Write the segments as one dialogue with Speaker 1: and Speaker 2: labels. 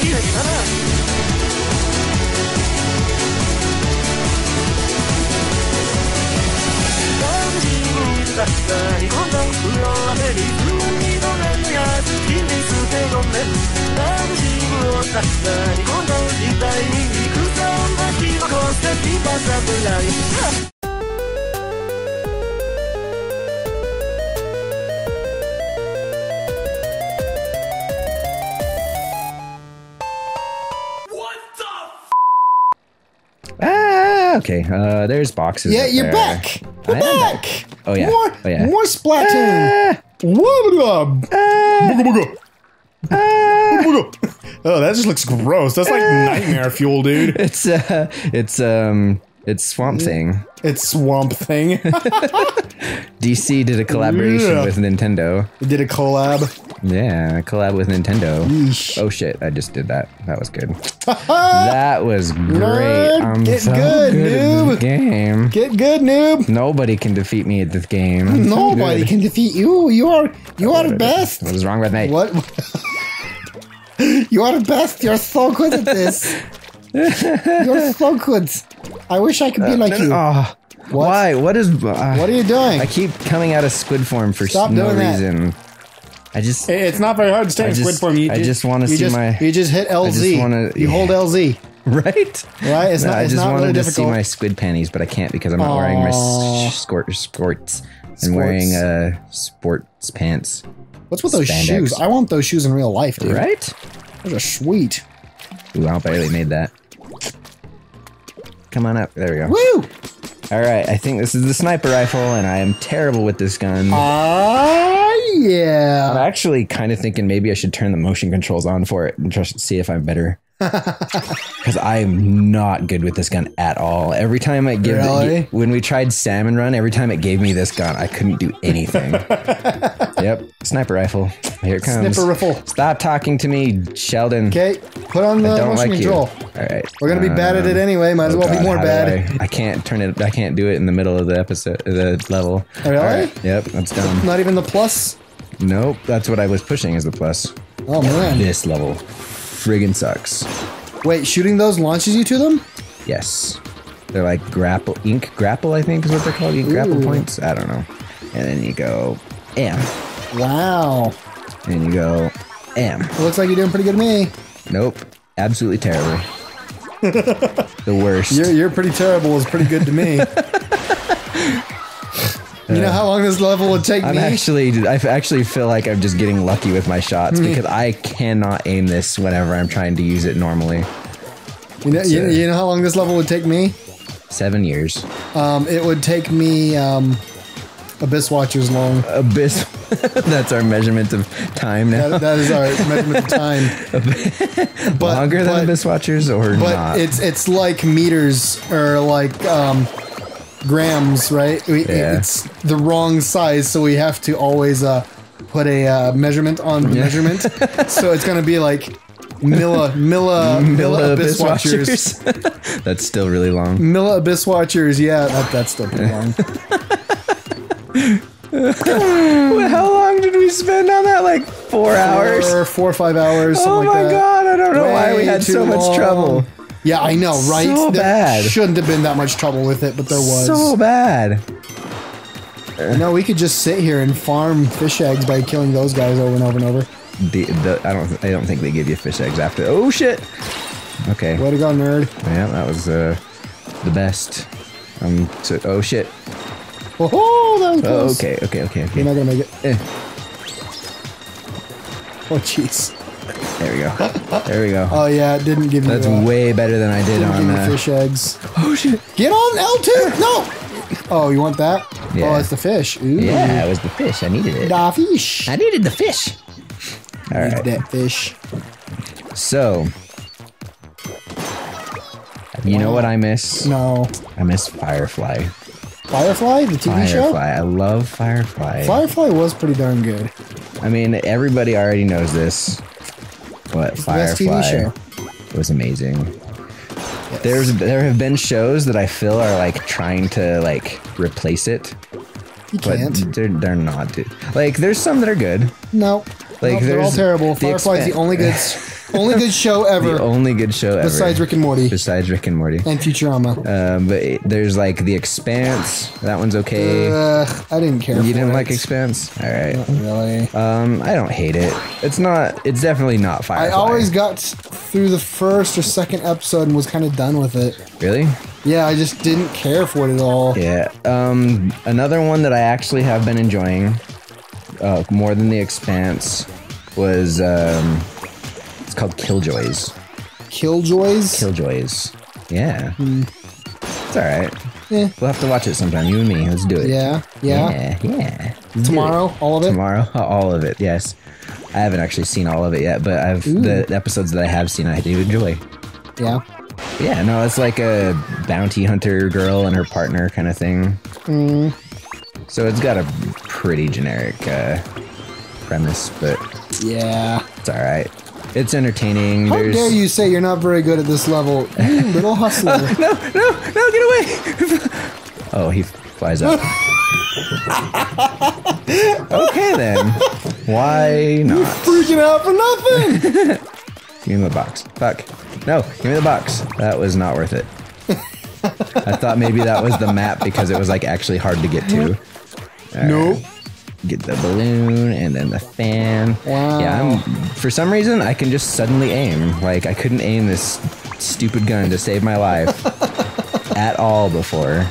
Speaker 1: 鍵だけならさ何この不要はメリー君にどれが秘密でごめんラブシーブをさ何この時代に幾三な日の痕跡バサブライ
Speaker 2: Ah, okay. Uh, there's boxes.
Speaker 3: Yeah, you're
Speaker 2: there.
Speaker 3: back. We're
Speaker 2: I am
Speaker 3: back.
Speaker 2: Oh, yeah.
Speaker 3: More,
Speaker 2: Oh, yeah.
Speaker 3: more Splatoon.
Speaker 2: Ah,
Speaker 3: What up? Booga, booga. Booga, booga. Oh, that just looks gross. That's like nightmare fuel, dude.
Speaker 2: it's uh, it's um, it's Swamp Thing.
Speaker 3: It's Swamp Thing.
Speaker 2: DC did a collaboration
Speaker 3: Yeah.
Speaker 2: with Nintendo.
Speaker 3: We did a collab.
Speaker 2: Yeah, a collab with Nintendo.
Speaker 3: Yeesh.
Speaker 2: Oh shit! I just did that. That was good. that was great.
Speaker 3: Nerd,
Speaker 2: I'm
Speaker 3: get
Speaker 2: so
Speaker 3: good,
Speaker 2: good, at this game.
Speaker 3: Get good, noob.
Speaker 2: Nobody can defeat me at this game. I'm
Speaker 3: Nobody
Speaker 2: good.
Speaker 3: can defeat you. You are you are the best.
Speaker 2: What is wrong with me?
Speaker 3: What? you are the best. You're so good at this. You're so good. I wish I could be like you.
Speaker 2: Oh, why? What is? Uh,
Speaker 3: What are you doing?
Speaker 2: I keep coming out of squid form for
Speaker 3: Stop
Speaker 2: no
Speaker 3: doing that.
Speaker 2: reason. I just.
Speaker 3: It's not very hard to stay
Speaker 2: I
Speaker 3: in
Speaker 2: just-
Speaker 3: squid form. You
Speaker 2: I just wanna see
Speaker 3: just-
Speaker 2: my-
Speaker 3: You just hit LZ.
Speaker 2: just wanna-
Speaker 3: you hold LZ.
Speaker 2: Right?
Speaker 3: Right? It's
Speaker 2: No,
Speaker 3: not.
Speaker 2: I
Speaker 3: It's
Speaker 2: just
Speaker 3: not
Speaker 2: wanted
Speaker 3: really
Speaker 2: to see my squid panties, but I can't because I'm not wearing my
Speaker 3: Aw.
Speaker 2: s- skort, skorts. I'm wearing uh, sports pants.
Speaker 3: What's with those
Speaker 2: spandex.
Speaker 3: shoes? I want those shoes in real life, dude.
Speaker 2: Right?
Speaker 3: Those are sweet.
Speaker 2: Ooh, I barely made that. Come on up. There we go.
Speaker 3: Woo!
Speaker 2: All right, I think this is the sniper rifle, and I am terrible with this gun.
Speaker 3: Ah, yeah.
Speaker 2: I'm actually kind of thinking maybe I should turn the motion controls on for it and just see if I'm better. Because I'm not good with this gun at all. Every time I give
Speaker 3: Really?
Speaker 2: when we tried salmon run, every time it gave me this gun, I couldn't do anything. yep, sniper rifle. Here it comes.
Speaker 3: Sniper rifle.
Speaker 2: Stop talking to me, Sheldon.
Speaker 3: Okay, put on the
Speaker 2: I don't
Speaker 3: motion
Speaker 2: like
Speaker 3: control.
Speaker 2: you. All right,
Speaker 3: We're gonna be bad at it
Speaker 2: um,
Speaker 3: anyway. Might as
Speaker 2: oh
Speaker 3: well
Speaker 2: God,
Speaker 3: be more bad.
Speaker 2: I, I can't turn it. I can't do it in the middle of the episode, the level.
Speaker 3: Really?
Speaker 2: All right, Yep, that's done.
Speaker 3: Not even the plus.
Speaker 2: Nope, that's what I was pushing as the plus.
Speaker 3: Oh man.
Speaker 2: This level friggin' sucks.
Speaker 3: Wait, shooting those launches you to them?
Speaker 2: Yes. They're like grapple, ink grapple, I think is what they're called. Ink grapple points. I don't know. And then you go, am.
Speaker 3: Wow.
Speaker 2: And you go, am.
Speaker 3: It looks like you're doing pretty good to me.
Speaker 2: Nope. Absolutely terrible. the worst.
Speaker 3: You're, you're pretty terrible is pretty good to me. you know how long this level would take
Speaker 2: I'm
Speaker 3: me?
Speaker 2: actually, I actually feel like I'm just getting lucky with my shots
Speaker 3: Hmm.
Speaker 2: because I cannot aim this whenever I'm trying to use it normally.
Speaker 3: you, know, you,
Speaker 2: uh,
Speaker 3: you know how long this level would take me?
Speaker 2: Seven years.
Speaker 3: Um, it would take me um, Abyss Watchers long.
Speaker 2: Abyss. That's our measurement of time now.
Speaker 3: That, that is our measurement of time. But,
Speaker 2: Longer than
Speaker 3: but,
Speaker 2: Abyss Watchers or
Speaker 3: but
Speaker 2: not?
Speaker 3: it's it's like meters or like um, grams, right? We,
Speaker 2: Yeah.
Speaker 3: It's the wrong size, so we have to always uh, put a uh, measurement on the measurement. so it's gonna be like Milla Milla Milla Abyss, Watchers.
Speaker 2: That's still really long.
Speaker 3: Milla Abyss Watchers, yeah, that, that's still pretty long.
Speaker 2: How long did we spend on that? Like four hours?
Speaker 3: Four, four or five hours, something
Speaker 2: Oh
Speaker 3: like
Speaker 2: my
Speaker 3: that.
Speaker 2: god, I don't know why we had
Speaker 3: too
Speaker 2: so much
Speaker 3: long.
Speaker 2: trouble.
Speaker 3: Yeah, I know, right?
Speaker 2: So
Speaker 3: there
Speaker 2: bad.
Speaker 3: shouldn't have been that much trouble with it, but there was.
Speaker 2: So bad.
Speaker 3: no, we could just sit here and farm fish eggs by killing those guys over and over and over.
Speaker 2: The, the, I don't I don't think they give you fish eggs after. Oh shit. Okay.
Speaker 3: Way to go, nerd.
Speaker 2: Yeah, that was uh, the best. Um. So, oh shit.
Speaker 3: Oh, that was
Speaker 2: Oh,
Speaker 3: close.
Speaker 2: okay. Okay. Okay.
Speaker 3: You're not gonna make it.
Speaker 2: Eh,
Speaker 3: Oh, jeez.
Speaker 2: there we go. There we go.
Speaker 3: Oh yeah, it didn't give you.
Speaker 2: That's
Speaker 3: uh,
Speaker 2: way better than I did on. Uh,
Speaker 3: fish eggs.
Speaker 2: oh shit.
Speaker 3: Get on L two. No. Oh, you want that?
Speaker 2: Yeah.
Speaker 3: Oh, it's the fish. Ooh.
Speaker 2: Yeah, it was the fish. I needed it.
Speaker 3: Da fish.
Speaker 2: I needed the fish. All
Speaker 3: Need. That fish.
Speaker 2: So, you know what I miss?
Speaker 3: No.
Speaker 2: I miss Firefly.
Speaker 3: Firefly, the TV show.
Speaker 2: Firefly. I love Firefly.
Speaker 3: Firefly was pretty darn good.
Speaker 2: I mean, everybody already knows this, but Firefly was amazing. There's there have been shows that I feel are like trying to like replace it,
Speaker 3: You
Speaker 2: but
Speaker 3: can't.
Speaker 2: they're they're not. dude. Like there's some that are good.
Speaker 3: No.
Speaker 2: Like
Speaker 3: Nope, they're all terrible.
Speaker 2: the
Speaker 3: Firefly's the only good, only good show ever
Speaker 2: the only good show ever
Speaker 3: besides Rick and Morty
Speaker 2: besides Rick and Morty.
Speaker 3: and Futurama.
Speaker 2: Um, but it- there's like the Expanse. That one's okay.
Speaker 3: Uh, I didn't care.
Speaker 2: you didn't
Speaker 3: it.
Speaker 2: like Expanse? All right.
Speaker 3: Really?
Speaker 2: Um, I don't hate it. It's not. It's definitely not Firefly.
Speaker 3: I always got through the first or second episode and was kind of done with it.
Speaker 2: really.
Speaker 3: Yeah, I just didn't care for it at all.
Speaker 2: Yeah. Um, another one that I actually have been enjoying, uh, more than the Expanse, was um, it's called Killjoys.
Speaker 3: Killjoys.
Speaker 2: Killjoys. Yeah. It's all right.
Speaker 3: Eh.
Speaker 2: We'll have to watch it sometime. You and me. Let's do it.
Speaker 3: yeah, yeah.
Speaker 2: Yeah. Yeah. Let's.
Speaker 3: Tomorrow, all of it.
Speaker 2: Tomorrow, all of it. Yes. I haven't actually seen all of it yet, but I've the episodes that I have seen, I do enjoy.
Speaker 3: Yeah.
Speaker 2: Yeah, no, it's like a bounty hunter girl and her partner kind of thing.
Speaker 3: Mm.
Speaker 2: So it's got a pretty generic uh, premise, but
Speaker 3: Yeah.
Speaker 2: it's all right. It's entertaining.
Speaker 3: How
Speaker 2: There's
Speaker 3: dare you say you're not very good at this level, you little hustler?
Speaker 2: no, no, no, get away! oh, he flies up. okay then. Why not?
Speaker 3: You're Freaking out for nothing.
Speaker 2: Give me the box. Fuck. No, give me the box. That was not worth it. I thought maybe that was the map because it was like actually hard to get to.
Speaker 3: nope.
Speaker 2: Get the balloon and then the fan.
Speaker 3: Wow.
Speaker 2: Yeah, I'm for some reason I can just suddenly aim. Like I couldn't aim this stupid gun to save my life at all before.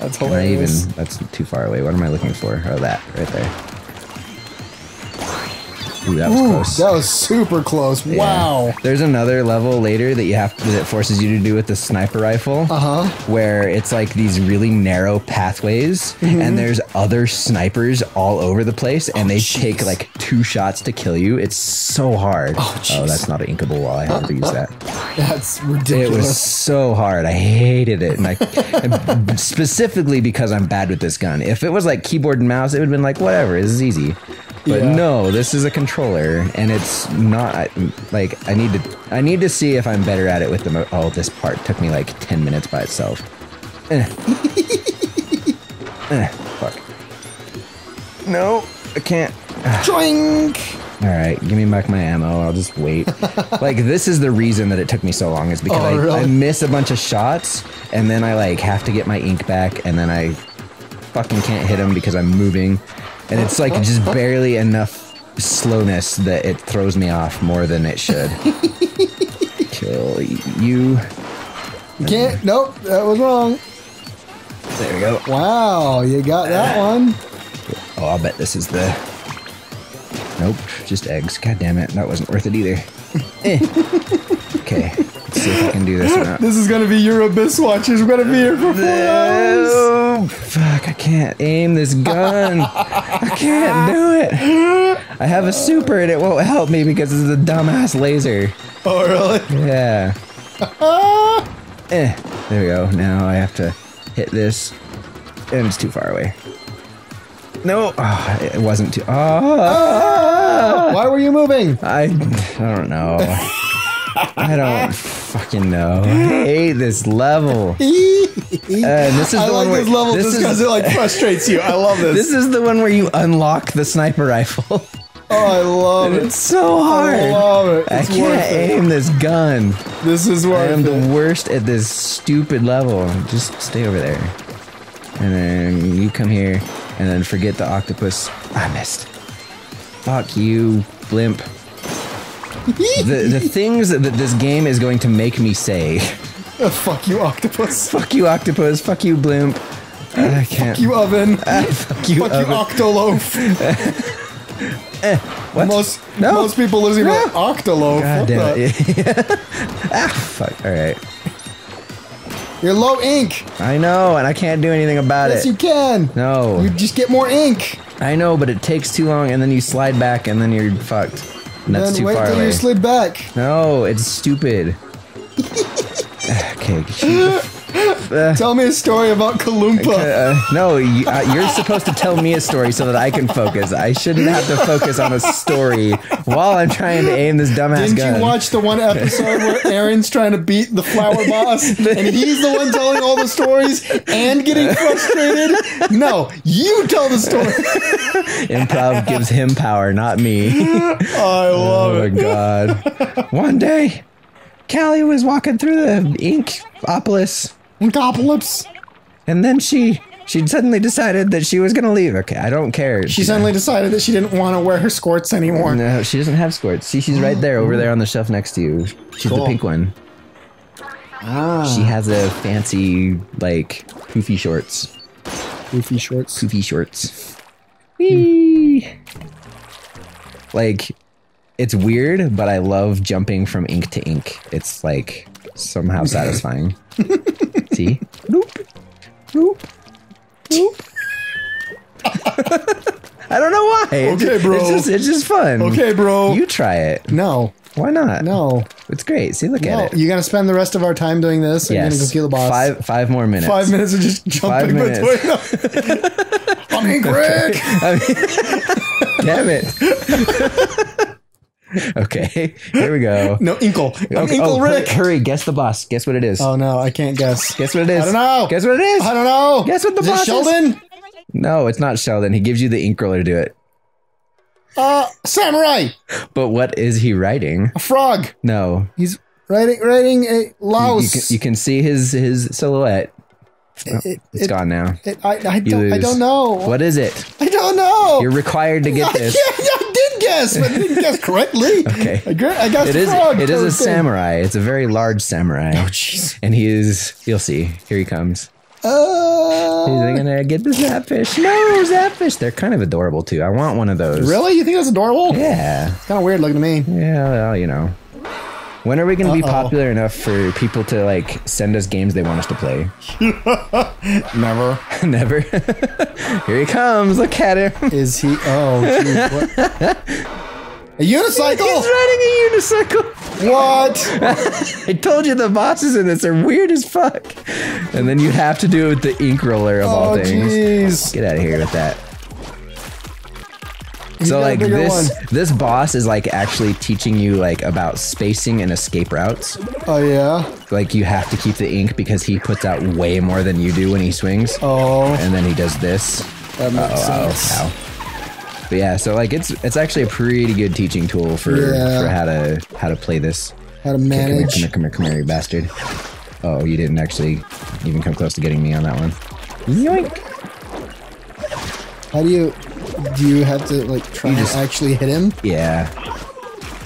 Speaker 3: That's
Speaker 2: I even that's too far away. What am I looking for? Oh that right there. Ooh, that was
Speaker 3: Ooh,
Speaker 2: close.
Speaker 3: that was super close.
Speaker 2: Yeah.
Speaker 3: Wow.
Speaker 2: There's another level later that you have that forces you to do with the sniper rifle.
Speaker 3: Uh huh.
Speaker 2: Where it's like these really narrow pathways,
Speaker 3: Mm-hmm.
Speaker 2: and there's other snipers all over the place, and they
Speaker 3: Oh, jeez.
Speaker 2: take like two shots to kill you. It's so hard.
Speaker 3: Oh, jeez.
Speaker 2: that's not an inkable wall. I have to use that.
Speaker 3: That's ridiculous.
Speaker 2: It was so hard. I hated it, and I specifically because I'm bad with this gun. If it was like keyboard and mouse, it would have been like whatever. This is easy. But
Speaker 3: Yeah.
Speaker 2: no, this is a controller, and it's not like I need to. I need to see if I'm better at it with the. Mo- oh, this part took me like ten minutes by itself. Eh. Eh, fuck. No, I can't.
Speaker 3: Joink.
Speaker 2: All right, give me back my ammo. I'll just wait. like this is the reason that it took me so long is because
Speaker 3: Oh,
Speaker 2: I,
Speaker 3: really?
Speaker 2: I miss a bunch of shots and then I like have to get my ink back and then I fucking can't hit them because I'm moving and it's like just barely enough slowness that it throws me off more than it should. Kill you.
Speaker 3: You can't. Nope. That was wrong.
Speaker 2: There we go.
Speaker 3: Wow. You got that one.
Speaker 2: Oh, I'll bet this is the. Nope, just eggs. God damn it, that wasn't worth it either. Eh. Okay, see if I can do this or not.
Speaker 3: This is gonna be your abyss watchers. We're gonna be here for four hours.
Speaker 2: Oh, fuck, I can't aim this gun. I can't do it. I have a super and it won't help me because it's a dumbass laser.
Speaker 3: Oh really?
Speaker 2: Yeah. eh, there we go. Now I have to hit this. And it's too far away. No, ah, it wasn't too. Oh,
Speaker 3: Why were you moving?
Speaker 2: I, I don't know. I don't fucking know. I hate this level. Uh, and this is
Speaker 3: I
Speaker 2: the
Speaker 3: like
Speaker 2: one
Speaker 3: this
Speaker 2: where,
Speaker 3: level
Speaker 2: this
Speaker 3: just because it like frustrates you. I love this.
Speaker 2: This is the one where you unlock the sniper rifle.
Speaker 3: oh, I love it.
Speaker 2: it's so hard.
Speaker 3: I love it.
Speaker 2: I can't
Speaker 3: it.
Speaker 2: aim this gun.
Speaker 3: This is
Speaker 2: why
Speaker 3: I
Speaker 2: am
Speaker 3: it.
Speaker 2: the worst at this stupid level. Just stay over there. And then you come here and then forget the octopus. I missed. Fuck you, blimp. The the things that this game is going to make me say.
Speaker 3: Oh, fuck you, octopus.
Speaker 2: Fuck you, octopus. Fuck you, blimp. I can't.
Speaker 3: Fuck you oven.
Speaker 2: Ah, fuck you,
Speaker 3: Fuck you,
Speaker 2: oven.
Speaker 3: octoloaf.
Speaker 2: Eh, what?
Speaker 3: Most
Speaker 2: No.
Speaker 3: most people losing
Speaker 2: No.
Speaker 3: like ah. octoloaf.
Speaker 2: God
Speaker 3: What
Speaker 2: damn it. ah, fuck. All right.
Speaker 3: You're low ink.
Speaker 2: I know, and I can't do anything about
Speaker 3: Yes,
Speaker 2: it.
Speaker 3: Yes, you can.
Speaker 2: no.
Speaker 3: You just get more ink.
Speaker 2: I know, but it takes too long, and then you slide back, and then you're fucked. That's
Speaker 3: then
Speaker 2: too
Speaker 3: wait
Speaker 2: far
Speaker 3: till
Speaker 2: away.
Speaker 3: you slid back.
Speaker 2: no, it's stupid. okay, shoot.
Speaker 3: Tell me a story about Kalumpa.
Speaker 2: uh, no, you, uh, you're supposed to tell me a story so that I can focus. I shouldn't have to focus on a story while I'm trying to aim this dumbass
Speaker 3: Didn't
Speaker 2: gun.
Speaker 3: you watch the one episode where Aaron's trying to beat the flower boss and he's the one telling all the stories and getting frustrated? No, you tell the story.
Speaker 2: Improv gives him power, not me.
Speaker 3: I love
Speaker 2: it. Oh
Speaker 3: it.
Speaker 2: god. One day, Callie was walking through the Inkopolis,
Speaker 3: Inkopolis.
Speaker 2: and then she she suddenly decided that she was gonna leave. Okay, I don't care.
Speaker 3: She suddenly decided that she didn't want to wear her skirts anymore.
Speaker 2: No, she doesn't have squirts. See, she's right there, over there on the shelf next to you. She's the pink one.
Speaker 3: Ah,
Speaker 2: She has a fancy, like, poofy shorts.
Speaker 3: Poofy shorts.
Speaker 2: Poofy shorts. Whee! Like, it's weird, but I love jumping from ink to ink. It's like somehow satisfying. See? Bloop. Bloop. Bloop. I don't know why. It's
Speaker 3: Okay,
Speaker 2: just-
Speaker 3: bro.
Speaker 2: It's just, it's just fun.
Speaker 3: Okay, bro.
Speaker 2: You try it.
Speaker 3: No,
Speaker 2: Why not?
Speaker 3: no,
Speaker 2: It's great. See, look
Speaker 3: no.
Speaker 2: at it.
Speaker 3: You're gonna spend the rest of our time doing this. And You're gonna go
Speaker 2: Yes.
Speaker 3: kill the boss.
Speaker 2: Five five more minutes.
Speaker 3: Five minutes of just
Speaker 2: Five
Speaker 3: jumping
Speaker 2: minutes.
Speaker 3: between them. I'm Ink Rick.
Speaker 2: Damn it. okay, here we go.
Speaker 3: No, Inkle. I'm
Speaker 2: Okay,
Speaker 3: Inkle
Speaker 2: oh,
Speaker 3: Rick.
Speaker 2: hurry, guess the boss. Guess what it is.
Speaker 3: Oh no, I can't guess.
Speaker 2: Guess what it is.
Speaker 3: I don't know.
Speaker 2: Guess what it is.
Speaker 3: I don't know.
Speaker 2: Guess what the
Speaker 3: is it
Speaker 2: boss is?
Speaker 3: Sheldon?
Speaker 2: No, it's not Sheldon. He gives you the ink roller to do it.
Speaker 3: Uh, samurai.
Speaker 2: But what is he writing?
Speaker 3: A frog.
Speaker 2: No.
Speaker 3: He's writing writing a
Speaker 2: You, you
Speaker 3: louse.
Speaker 2: can, you can see his his silhouette. Oh,
Speaker 3: It-
Speaker 2: it's
Speaker 3: it-
Speaker 2: gone now.
Speaker 3: It- I, I don't. I don't know.
Speaker 2: What is it?
Speaker 3: I don't know.
Speaker 2: You're required to get
Speaker 3: I,
Speaker 2: this.
Speaker 3: Did guess, but I didn't guess correctly.
Speaker 2: Okay.
Speaker 3: I, gu- I guessed
Speaker 2: It is.
Speaker 3: frog.
Speaker 2: It is a
Speaker 3: thing.
Speaker 2: samurai. It's a very large samurai.
Speaker 3: Oh jeez.
Speaker 2: And he is. You'll see. Here he comes. Oh, he's
Speaker 3: Uh,
Speaker 2: gonna get the zapfish. No, zapfish. They're kind of adorable too. I want one of those.
Speaker 3: really? You think that's adorable?
Speaker 2: Yeah.
Speaker 3: It's kind of weird looking to me.
Speaker 2: Yeah. Well, you know. When are we gonna be popular enough for people to like send us games they want us to play?
Speaker 3: Never.
Speaker 2: Never. Here he comes. Look at him.
Speaker 3: Is he? Oh, geez, what? A unicycle?
Speaker 2: He's riding a unicycle.
Speaker 3: What?
Speaker 2: I told you the bosses in this are weird as fuck. And then you have to do it with the ink roller of all
Speaker 3: Oh,
Speaker 2: things.
Speaker 3: jeez.
Speaker 2: Get out of here with that.
Speaker 3: He's
Speaker 2: so like this
Speaker 3: one.
Speaker 2: this boss is like actually teaching you like about spacing and escape routes.
Speaker 3: Oh yeah.
Speaker 2: Like you have to keep the ink because he puts out way more than you do when he swings.
Speaker 3: Oh,
Speaker 2: And then he does this.
Speaker 3: that makes
Speaker 2: Oh,
Speaker 3: sense.
Speaker 2: ow. But yeah, so like it's it's actually a pretty good teaching tool for
Speaker 3: Yeah.
Speaker 2: for how to how to play this.
Speaker 3: How to
Speaker 2: Come here, come here, come here, come here, you bastard. Oh, you didn't actually even come close to getting me on that one. Yoink!
Speaker 3: How do you? Do you have to like try
Speaker 2: You
Speaker 3: and
Speaker 2: just-
Speaker 3: actually hit him?
Speaker 2: Yeah.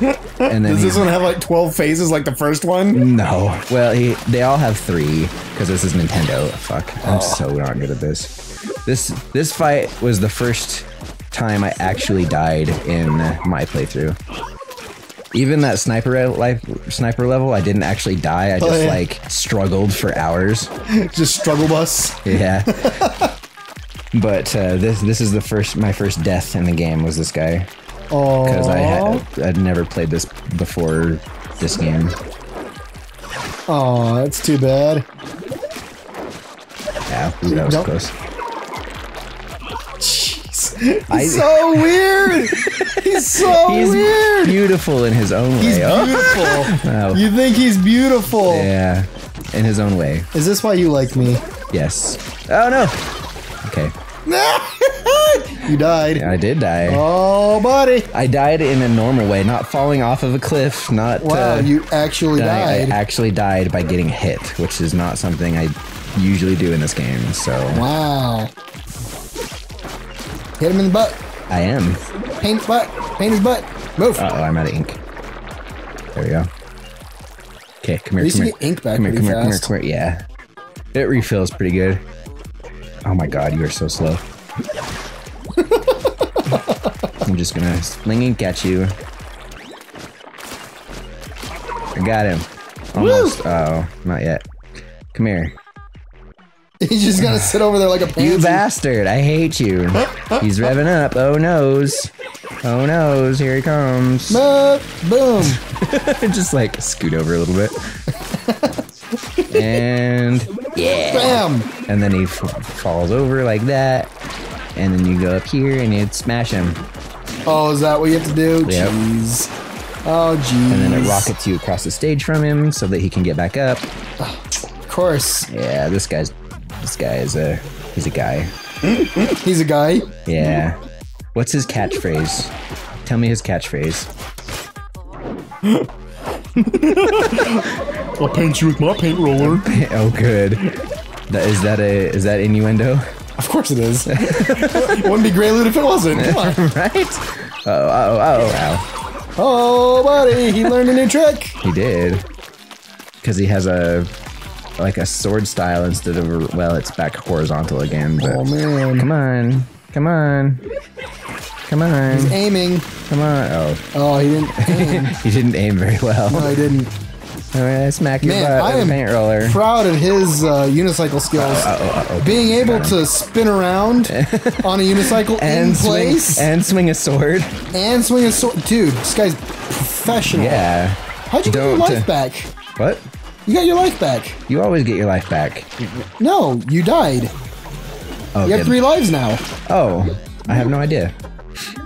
Speaker 2: And then
Speaker 3: Does
Speaker 2: he-
Speaker 3: this one have like twelve phases like the first one?
Speaker 2: No. Well, he, they all have three because this is Nintendo. Fuck. I'm oh. so not good at this. This this fight was the first time I actually died in my playthrough. Even that sniper life sniper level, I didn't actually die. I oh, just
Speaker 3: yeah.
Speaker 2: like struggled for hours.
Speaker 3: Just struggle bus.
Speaker 2: Yeah. but uh, this this is the first my first death in the game was this guy
Speaker 3: Oh,
Speaker 2: because I had I'd never played this before this game.
Speaker 3: oh, that's too bad.
Speaker 2: Yeah, ooh, that was
Speaker 3: Nope.
Speaker 2: close.
Speaker 3: Jeez.
Speaker 2: I-
Speaker 3: He's so weird. He's so
Speaker 2: He's
Speaker 3: weird.
Speaker 2: beautiful in his own way.
Speaker 3: He's
Speaker 2: Oh,
Speaker 3: beautiful.
Speaker 2: wow.
Speaker 3: You think he's beautiful?
Speaker 2: Yeah, in his own way.
Speaker 3: Is this why you like me?
Speaker 2: Yes. Oh no. Okay,
Speaker 3: you died.
Speaker 2: I did die.
Speaker 3: Oh, buddy.
Speaker 2: I died in a normal way, not falling off of a cliff, not.
Speaker 3: Wow,
Speaker 2: uh,
Speaker 3: you actually
Speaker 2: dying.
Speaker 3: died.
Speaker 2: I actually died by getting hit, which is not something I usually do in this game. So
Speaker 3: wow. Hit him in the butt.
Speaker 2: I am.
Speaker 3: Paint his butt. Paint his butt. Move.
Speaker 2: Uh oh, I'm out of ink. There we go. Okay, come here,
Speaker 3: least
Speaker 2: come
Speaker 3: you
Speaker 2: here.
Speaker 3: get ink back
Speaker 2: come here, come here, come here, come here. Yeah. It refills pretty good. Oh my god, you are so slow. I'm just gonna sling ink at you. I got him. Almost. Oh, not yet. Come here.
Speaker 3: He's just gonna sit over there like a pansy.
Speaker 2: You bastard. I hate you. He's revving up. Oh noes. Oh noes. Here he comes.
Speaker 3: Uh, boom.
Speaker 2: just like scoot over a little bit. and Yeah.
Speaker 3: Bam!
Speaker 2: And then he f- falls over like that. And then you go up here and you'd smash him.
Speaker 3: Oh, is that what you have to do?
Speaker 2: Yep.
Speaker 3: Jeez. Oh, jeez.
Speaker 2: And then it rockets you across the stage from him so that he can get back up.
Speaker 3: Of course.
Speaker 2: Yeah, this guy's this guy is a he's a guy.
Speaker 3: He's a guy.
Speaker 2: Yeah. What's his catchphrase? Tell me his catchphrase.
Speaker 3: I'll paint you with my paint roller.
Speaker 2: oh, good. That, is that a is that innuendo?
Speaker 3: Of course it is. it wouldn't be Grey Loot if it wasn't. Come on.
Speaker 2: right? Oh, oh, oh, oh ow.
Speaker 3: Oh, buddy, he learned a new trick.
Speaker 2: He did. Because he has a like a sword style instead of well, it's back horizontal again. But
Speaker 3: Oh, man.
Speaker 2: come on, come on, come on, He's
Speaker 3: Aiming.
Speaker 2: come on. Oh,
Speaker 3: Oh, he didn't aim.
Speaker 2: he didn't aim very well.
Speaker 3: No, I didn't.
Speaker 2: Smack your
Speaker 3: Man,
Speaker 2: butt
Speaker 3: I
Speaker 2: with a
Speaker 3: am
Speaker 2: paint roller.
Speaker 3: Proud of his uh, unicycle skills.
Speaker 2: Uh-oh, uh-oh.
Speaker 3: Being able to spin around on a unicycle
Speaker 2: and
Speaker 3: in
Speaker 2: swing
Speaker 3: place and,
Speaker 2: swing a sword.
Speaker 3: And swing a sword. Dude, this guy's professional.
Speaker 2: Yeah.
Speaker 3: How'd you get your
Speaker 2: Don't,
Speaker 3: life
Speaker 2: uh,
Speaker 3: back?
Speaker 2: What?
Speaker 3: You got your life back.
Speaker 2: You always get your life back.
Speaker 3: No, you died.
Speaker 2: Oh,
Speaker 3: You have three lives now.
Speaker 2: oh, I have no idea.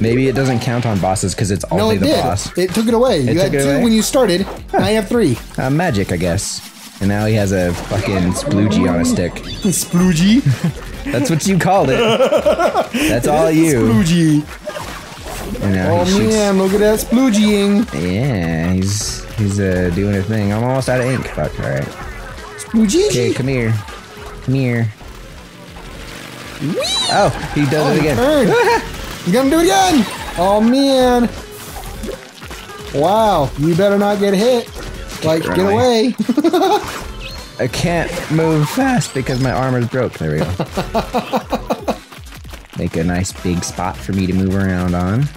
Speaker 2: Maybe it doesn't count on bosses because it's
Speaker 3: No,
Speaker 2: only
Speaker 3: it
Speaker 2: the
Speaker 3: did.
Speaker 2: boss.
Speaker 3: It took it away. you had
Speaker 2: it
Speaker 3: two
Speaker 2: away?
Speaker 3: when you started. Now you have three.
Speaker 2: Uh, magic, I guess. And now he has a fucking sploogie on a stick.
Speaker 3: Sploogie.
Speaker 2: That's what you called it. That's all you.
Speaker 3: Sploogie.
Speaker 2: And now
Speaker 3: Oh
Speaker 2: he shoots.
Speaker 3: man, look at that sploogieing.
Speaker 2: Yeah, he's he's uh, doing a thing. I'm almost out of ink. Fuck. All right.
Speaker 3: Sploogie.
Speaker 2: Okay, come here. Come here. Oh, he does it again.
Speaker 3: He's gonna do it again. Oh man. Wow, you better not get hit. Like, get away.
Speaker 2: I can't move fast because my armor's broke. There we go. Make a nice big spot for me to move around on.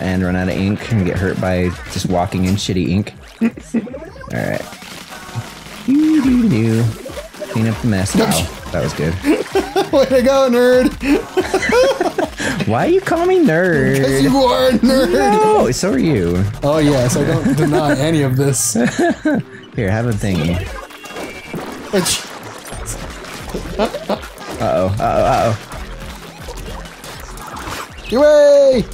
Speaker 2: and run out of ink and get hurt by just walking in shitty ink. Alright. Clean up the mess. Wow, that was good.
Speaker 3: Way to go, nerd.
Speaker 2: Why you call me nerd?
Speaker 3: Because you are a nerd.
Speaker 2: No, so are you.
Speaker 3: Oh yes, I don't deny any of this.
Speaker 2: Here, have a thingy. Uh-oh, uh-oh, uh-oh.
Speaker 3: away.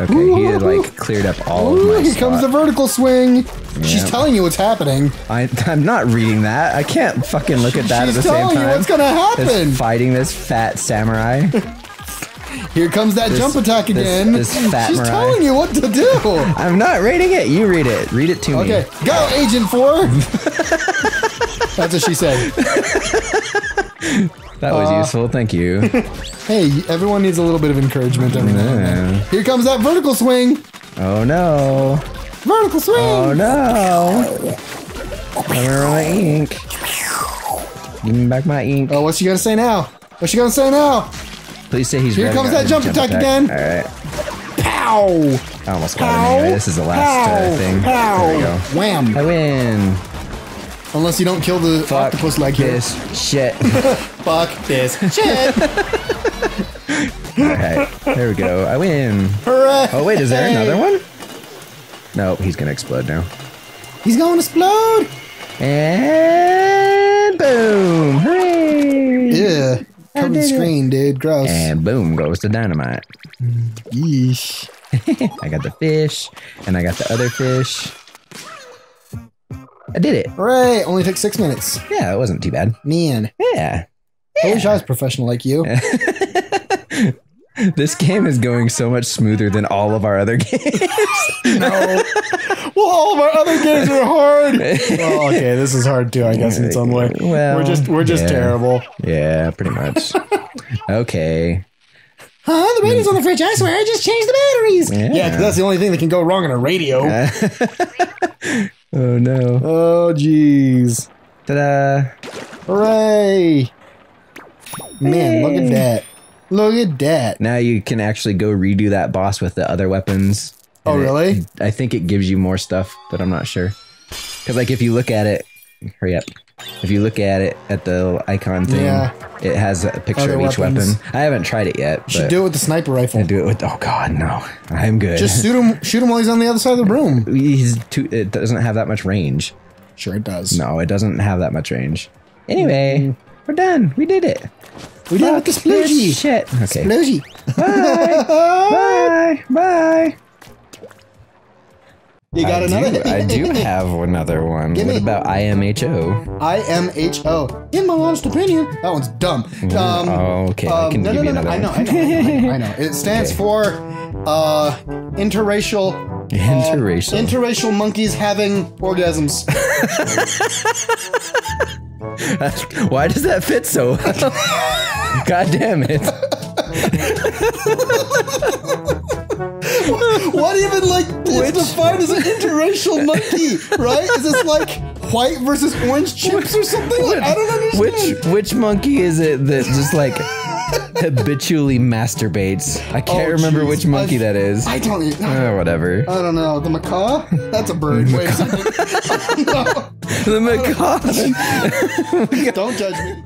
Speaker 2: Okay, he like cleared up all of
Speaker 3: Ooh,
Speaker 2: my
Speaker 3: here comes the vertical swing. She's
Speaker 2: Yeah.
Speaker 3: telling you what's happening.
Speaker 2: I, I'm not reading that. I can't fucking look at that
Speaker 3: She's
Speaker 2: at the same time.
Speaker 3: She's telling you what's gonna happen.
Speaker 2: As fighting this fat samurai.
Speaker 3: Here comes that jump attack again.
Speaker 2: this fat
Speaker 3: She's
Speaker 2: Mariah.
Speaker 3: telling you what to do.
Speaker 2: I'm not reading it. You read it. Read it to me.
Speaker 3: Okay, go, Agent Four. That's what she said.
Speaker 2: That was
Speaker 3: Uh,
Speaker 2: useful. Thank you.
Speaker 3: Hey, everyone needs a little bit of encouragement every now and then.
Speaker 2: Yeah.
Speaker 3: Here comes that vertical swing.
Speaker 2: Oh no.
Speaker 3: Vertical swing.
Speaker 2: Oh no. I'm my ink. Give me back my ink.
Speaker 3: Oh, what's she gonna say now? What's she gonna say now?
Speaker 2: Please say he's
Speaker 3: Here comes that
Speaker 2: his
Speaker 3: jump attack again.
Speaker 2: All right.
Speaker 3: Pow!
Speaker 2: I almost got
Speaker 3: Pow!
Speaker 2: him anyway. This is the last
Speaker 3: Pow!
Speaker 2: uh, thing.
Speaker 3: Pow!
Speaker 2: There we go.
Speaker 3: Wham!
Speaker 2: I win.
Speaker 3: Unless you don't kill the
Speaker 2: Fuck
Speaker 3: octopus leg here.
Speaker 2: this shit.
Speaker 3: Fuck this shit!
Speaker 2: Alright, there we go. I win.
Speaker 3: Hooray!
Speaker 2: Oh, wait, is there another one? Nope, he's gonna explode now.
Speaker 3: He's going to explode!
Speaker 2: And boom! Hooray!
Speaker 3: Yeah. Covered the
Speaker 2: did it.
Speaker 3: screen, dude. Gross.
Speaker 2: And boom goes the dynamite.
Speaker 3: Yeesh.
Speaker 2: I got the fish, and I got the other fish. I did it.
Speaker 3: Hooray! Only took six minutes.
Speaker 2: Yeah, it wasn't too bad.
Speaker 3: Man.
Speaker 2: Yeah.
Speaker 3: I wish I was professional like you.
Speaker 2: This game is going so much smoother than all of our other games.
Speaker 3: no. Well, all of our other games are hard. well, okay, this is hard too, I guess, in its own way.
Speaker 2: Well,
Speaker 3: we're just we're just
Speaker 2: yeah.
Speaker 3: terrible.
Speaker 2: yeah, pretty much. Okay.
Speaker 3: Huh? The radio's on the fridge. I swear, I just changed the batteries.
Speaker 2: Yeah.
Speaker 3: Yeah, 'cause that's the only thing that can go wrong in a radio.
Speaker 2: Oh no.
Speaker 3: oh, jeez.
Speaker 2: Ta-da.
Speaker 3: Hooray! Man, look at that. Look at that.
Speaker 2: Now you can actually go redo that boss with the other weapons.
Speaker 3: Oh,
Speaker 2: And it-
Speaker 3: really?
Speaker 2: I think it gives you more stuff, but I'm not sure. Because like if you look at it, hurry up. If you look at it at the icon thing,
Speaker 3: Yeah.
Speaker 2: it has a picture
Speaker 3: Other
Speaker 2: of each
Speaker 3: weapons.
Speaker 2: weapon. I haven't tried it yet.
Speaker 3: Should
Speaker 2: but
Speaker 3: do it with the sniper rifle.
Speaker 2: do it with. Oh God, no! I'm good.
Speaker 3: Just shoot him. Shoot him while he's on the other side of the room.
Speaker 2: He's too. It doesn't have that much range.
Speaker 3: Sure, it does.
Speaker 2: No, it doesn't have that much range. Anyway, we're done. We did it.
Speaker 3: We did it with the
Speaker 2: Fuck. Shit. Okay.
Speaker 3: Sploogie.
Speaker 2: Bye. Bye. Bye.
Speaker 3: You got
Speaker 2: I
Speaker 3: another.
Speaker 2: Do, I do have another one.
Speaker 3: Give
Speaker 2: what
Speaker 3: me-
Speaker 2: about IMHO?
Speaker 3: IMHO. In my honest opinion, that one's dumb. Um,
Speaker 2: oh, okay, I
Speaker 3: um,
Speaker 2: can
Speaker 3: no,
Speaker 2: give
Speaker 3: no,
Speaker 2: you
Speaker 3: no, no.
Speaker 2: another
Speaker 3: I know. I know, I know, I know. It stands
Speaker 2: Okay.
Speaker 3: for uh, interracial.
Speaker 2: Interracial.
Speaker 3: Uh, interracial monkeys having orgasms.
Speaker 2: Why does that fit so well? God damn it.
Speaker 3: what even like is defined as an interracial monkey? Right? Is this like white versus orange chips or something? Like, I don't understand.
Speaker 2: Which which monkey is it that just like habitually masturbates? I can't
Speaker 3: Oh,
Speaker 2: remember
Speaker 3: jeez.
Speaker 2: which monkey
Speaker 3: I-
Speaker 2: that is.
Speaker 3: I don't. Even,
Speaker 2: Oh, ah, whatever.
Speaker 3: I don't know. The macaw? That's a bird. Wait a second.
Speaker 2: the macaw.
Speaker 3: don't judge me.